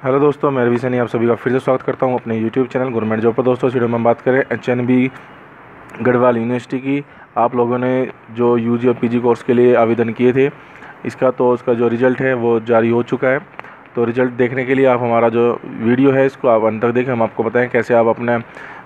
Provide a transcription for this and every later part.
Hello दोस्तों, मैं रवि सैनी, आप सभी का फिर से स्वागत करता हूँ अपने यूट्यूब चैनल गवर्नमेंट जॉब पर। दोस्तों, इस वीडियो में हम बात करें H N B Garhwal university की। आप लोगों ने जो यूजी और पीजी कोर्स के लिए आवेदन किए थे, इसका तो उसका जो रिज़ल्ट है, वो जारी हो चुका है। तो रिज़ल्ट देखने के लिए आप हमारा जो वीडियो है, इसको आप अंत तक देखें, हम आपको बताएँ कैसे आप अपना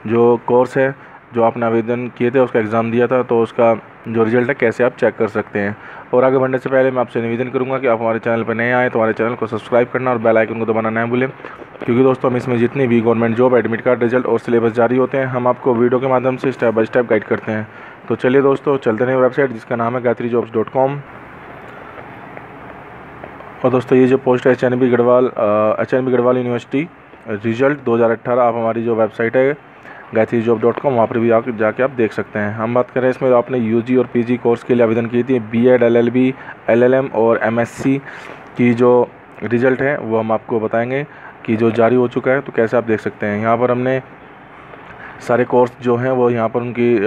जो कोर्स है जो आपने आवेदन किए थे, उसका एग्ज़ाम दिया था तो उसका जो रिज़ल्ट है, कैसे आप चेक कर सकते हैं? और आगे बढ़ने से पहले मैं आपसे निवेदन करूँगा कि आप हमारे चैनल पर नए आए तो हमारे चैनल को सब्सक्राइब करना और बेल आइकन को दबाना ना भूलें। क्योंकि दोस्तों, हम इसमें जितनी भी government job admit card result और सिलेबस जारी होते हैं, हम आपको वीडियो के माध्यम से स्टेप बाय स्टेप गाइड करते हैं। तो चलिए दोस्तों, चलते हैं वेबसाइट जिसका नाम है गायत्री जॉब्स डॉट कॉम और दोस्तों, ये जो पोस्ट है, H N B Garhwal H N B Garhwal university result दो आप हमारी जो वेबसाइट है गायत्री जॉब डॉट कॉम, वहाँ पर भी आकर जाके आप देख सकते हैं। हम बात करें इसमें आपने यूजी और पीजी कोर्स के लिए आवेदन की थी B Ed L L B L L M और एम एस सी की जो रिज़ल्ट है, वो हम आपको बताएँगे कि जो जारी हो चुका है तो कैसे आप देख सकते हैं। यहाँ पर हमने सारे कोर्स जो हैं, वो यहाँ पर उनकी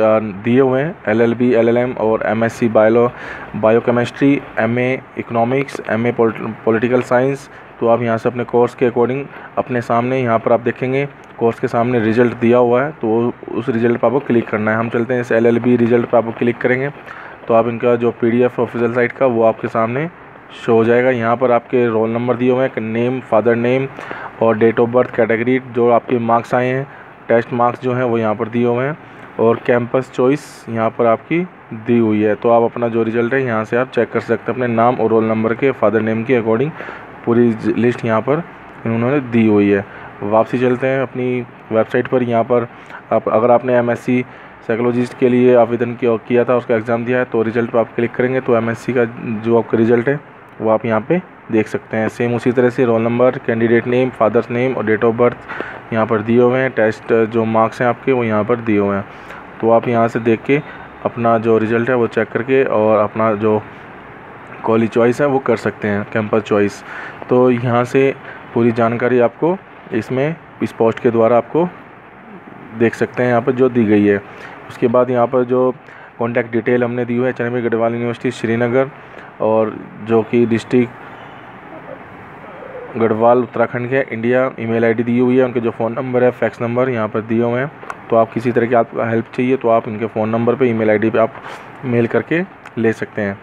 दिए हुए हैं। L L B L L M और M S C bio biochemistry M A economics M A political science तो आप यहाँ से अपने कोर्स के अकॉर्डिंग अपने सामने यहाँ पर आप देखेंगे। कोर्स के सामने रिज़ल्ट दिया हुआ है तो उस रिज़ल्ट पर आपको क्लिक करना है। हम चलते हैं इस एल एल बी रिज़ल्ट पर आपको क्लिक करेंगे। तो आप इनका जो पी डी ऑफिशियल साइट का, वो आपके सामने शो हो जाएगा। यहाँ पर आपके रोल नंबर दिए हुए हैं नेम फादर नेम और डेट ऑफ़ बर्थ कैटेगरी जो आपके मार्क्स आए हैं टेस्ट मार्क्स जो हैं, वो यहाँ पर दिए हुए हैं। और कैंपस चॉइस यहाँ पर आपकी दी हुई है। तो आप अपना जो रिज़ल्ट है, यहाँ से आप चेक कर सकते हैं अपने नाम और रोल नंबर के फादर नेम के अकॉर्डिंग पूरी लिस्ट यहाँ पर इन्होंने दी हुई है। वापसी चलते हैं अपनी वेबसाइट पर। यहाँ पर आप, अगर आपने एम साइकोलॉजिस्ट के लिए आवेदन किया था, उसका एग्ज़ाम दिया है तो रिज़ल्ट पर आप क्लिक करेंगे तो एमएससी का जो आपका रिज़ल्ट है, वो आप यहाँ पे देख सकते हैं। सेम उसी तरह से roll number candidate name father's name और डेट ऑफ़ बर्थ यहाँ पर दिए हुए हैं। टेस्ट जो मार्क्स हैं आपके, वो यहाँ पर दिए हुए हैं। तो आप यहाँ से देख के अपना जो रिज़ल्ट है, वो चेक करके और अपना जो कॉलेज चॉइस है, वो कर सकते हैं कैंपस चॉइस तो यहाँ से पूरी जानकारी आपको इसमें इस पोस्ट के द्वारा आपको देख सकते हैं यहाँ पर जो दी गई है। उसके बाद यहाँ पर जो कॉन्टैक्ट डिटेल हमने दी हुई है चनवी गढ़वाल यूनिवर्सिटी श्रीनगर और जो कि डिस्ट्रिक्ट गढ़वाल उत्तराखंड के इंडिया ईमेल आईडी दी हुई है। उनके जो फ़ोन नंबर है फैक्स नंबर यहाँ पर दिए हुए हैं। तो आप किसी तरह की आपको हेल्प चाहिए तो आप उनके फ़ोन नंबर पे ईमेल आईडी पे आप मेल करके ले सकते हैं।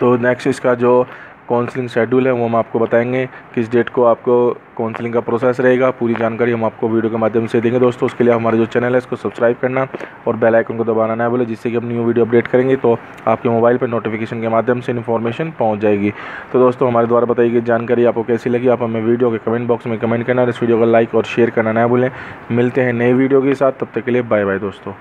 तो नेक्स्ट इसका जो काउंसलिंग शेड्यूल है, वो हम आपको बताएँगे किस डेट को आपको काउंसलिंग का प्रोसेस रहेगा। पूरी जानकारी हम आपको वीडियो के माध्यम से देंगे दोस्तों। उसके लिए हमारा जो चैनल है, इसको सब्सक्राइब करना और बेल आइकन को दबाना ना बोले जिससे कि हम न्यू वीडियो अपडेट करेंगे तो आपके मोबाइल पर नोटिफिकेशन के माध्यम से इन्फॉर्मेशन पहुँच जाएगी। तो दोस्तों, हमारे द्वारा बताई गई जानकारी आपको कैसी लगी, आप हमें वीडियो के कमेंट बॉक्स में कमेंट करना और इस वीडियो को लाइक और शेयर करना ना भूलें। मिलते हैं नए वीडियो के साथ, तब तक के लिए बाय बाय दोस्तों।